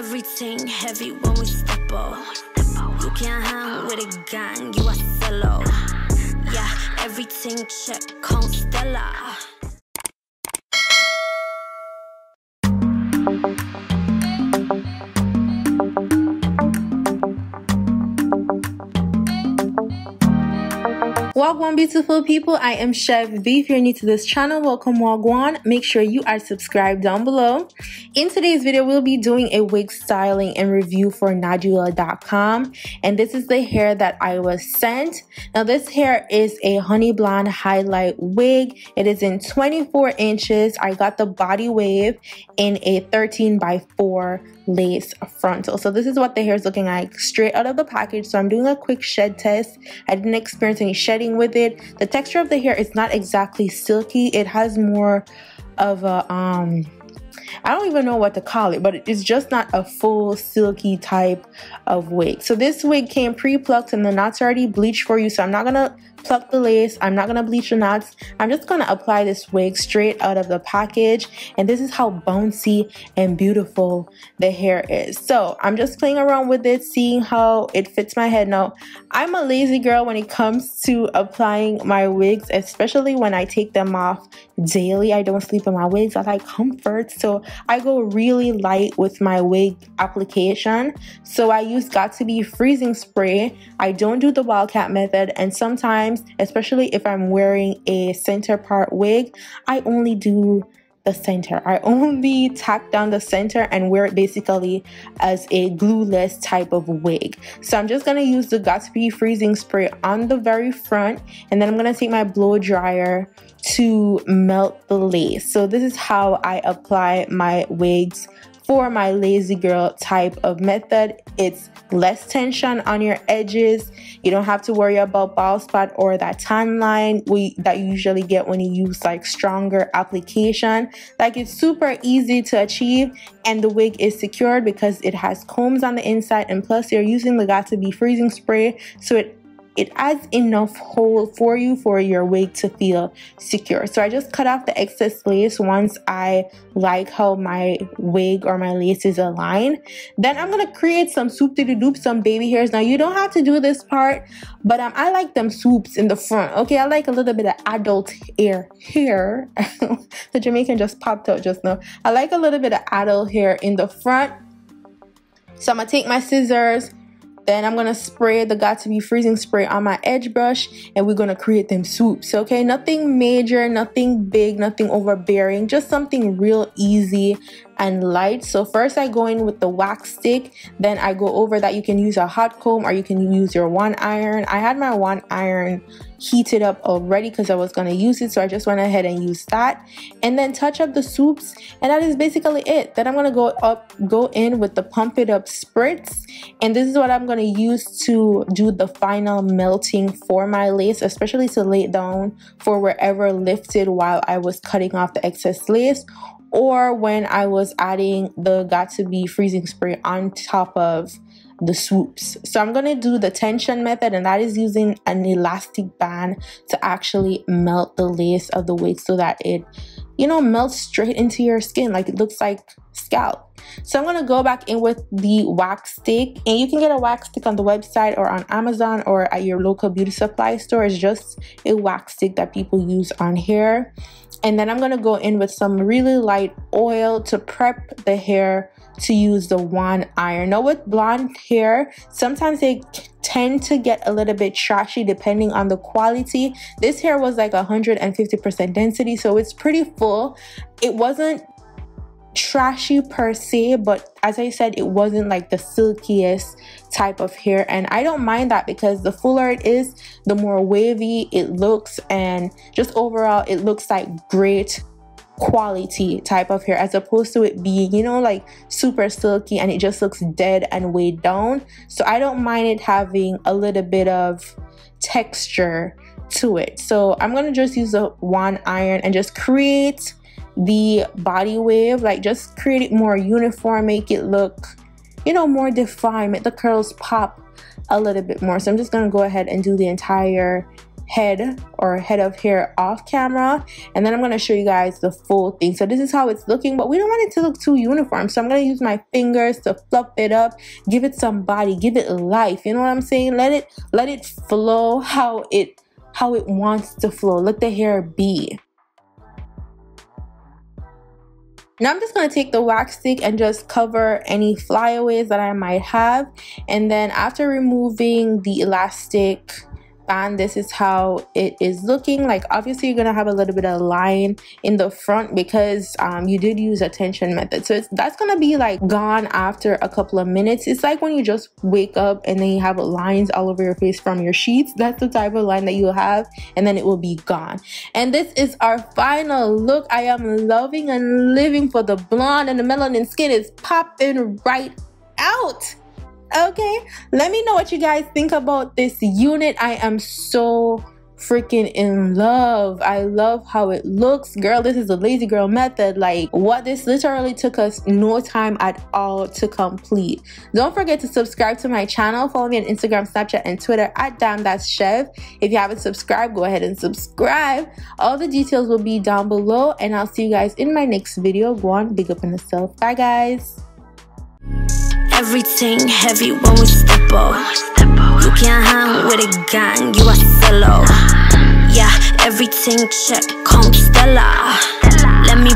Everything heavy when we step up. You can't hang with a gang, you a fellow. Yeah, everything check, Constella. Wagwan beautiful people, I am Chev B. If you're new to this channel, welcome Wagwan. Make sure you are subscribed down below. In today's video, we'll be doing a wig styling and review for Nadula.com. And this is the hair that I was sent. Now this hair is a honey blonde highlight wig. It is in 24 inches. I got the body wave in a 13 by 4 lace frontal. So this is what the hair is looking like straight out of the package. So I'm doing a quick shed test. I didn't experience any shedding with it. The texture of the hair is not exactly silky. It has more of a um I don't even know what to call it, but it's just not a full silky type of wig. So this wig came pre-plucked and the knots already bleached for you. So I'm not gonna pluck the lace. I'm not gonna bleach the knots. I'm just gonna apply this wig straight out of the package. And this is how bouncy and beautiful the hair is. So I'm just playing around with it, seeing how it fits my head. Now, I'm a lazy girl when it comes to applying my wigs, especially when I take them off daily. I don't sleep in my wigs. I like comfort. So I go really light with my wig application. So I use Got2b freezing spray. I don't do the wildcat method. And sometimes, especially if I'm wearing a center part wig, I only do the center. I only tack down the center and wear it basically as a glueless type of wig. So I'm just gonna use the Got2b freezing spray on the very front and then I'm gonna take my blow dryer to melt the lace. So this is how I apply my wigs for my lazy girl type of method. It's less tension on your edges. You don't have to worry about bald spot or that tan line we that you usually get when you use like stronger application. Like it's super easy to achieve and the wig is secured because it has combs on the inside and plus you're using the Got2b freezing spray so it it adds enough hold for you for your wig to feel secure. So I just cut off the excess lace once I like how my wig or my lace is aligned. Then I'm going to create some swoop to doop, some baby hairs. Now you don't have to do this part, but um, I like them swoops in the front. Okay, I like a little bit of adult hair. Hair. the Jamaican just popped out just now. I like a little bit of adult hair in the front. So I'm going to take my scissors then I'm gonna spray the Got2b freezing spray on my edge brush and we're gonna create them swoops, okay? Nothing major, nothing big, nothing overbearing, just something real easy and light. So first I go in with the wax stick, then I go over that you can use a hot comb or you can use your wand iron. I had my wand iron heated up already because I was going to use it so I just went ahead and used that. And then touch up the swoops and that is basically it. Then I'm going to go up go in with the pump it up spritz and this is what I'm going to use to do the final melting for my lace especially to lay it down for wherever lifted while I was cutting off the excess lace or when I was adding the Got2b freezing spray on top of the swoops. So I'm going to do the tension method and that is using an elastic band to actually melt the lace of the wig so that it, you know, melts straight into your skin like it looks like scalp. So I'm going to go back in with the wax stick and you can get a wax stick on the website or on Amazon or at your local beauty supply store. It's just a wax stick that people use on hair. And then I'm going to go in with some really light oil to prep the hair to use the wand iron. Now with blonde hair, sometimes they tend to get a little bit trashy depending on the quality. This hair was like 150% density, so it's pretty full. It wasn't trashy per se but as i said it wasn't like the silkiest type of hair. And i don't mind that because the fuller it is the more wavy it looks and just overall it looks like great quality type of hair as opposed to it being you know like super silky and it just looks dead and weighed down. So i don't mind it having a little bit of texture to it. So i'm gonna just use the wand iron and just create the body wave like just create it more uniform make it look you know more defined make the curls pop a little bit more. So i'm just gonna go ahead and do the entire head or head of hair off camera and then I'm going to show you guys the full thing. So this is how it's looking but we don't want it to look too uniform. So I'm going to use my fingers to fluff it up give it some body give it life. You know what I'm saying? Let it let it flow how it how it wants to flow. Let the hair be Now I'm just going to take the wax stick and just cover any flyaways that I might have. And then after removing the elastic band this is how it is looking like obviously you're gonna have a little bit of line in the front because um, you did use a tension method. So that's gonna be like gone after a couple of minutes. It's like when you just wake up and then you have lines all over your face from your sheets. That's the type of line that you'll have and then it will be gone. And this is our final look. I am loving and living for the blonde and the melanin skin is popping right out okay let me know what you guys think about this unit. I am so freaking in love. I love how it looks. Girl this is the lazy girl method. Like what this literally took us no time at all to complete. Don't forget to subscribe to my channel. Follow me on instagram snapchat and twitter at damn that's Chev. If you haven't subscribed go ahead and subscribe. All the details will be down below and i'll see you guys in my next video. Go on big up in yourself. Bye guys Everything heavy when we step up. You can't hang with a gang, you a solo. Yeah, everything check, come Stella. Let me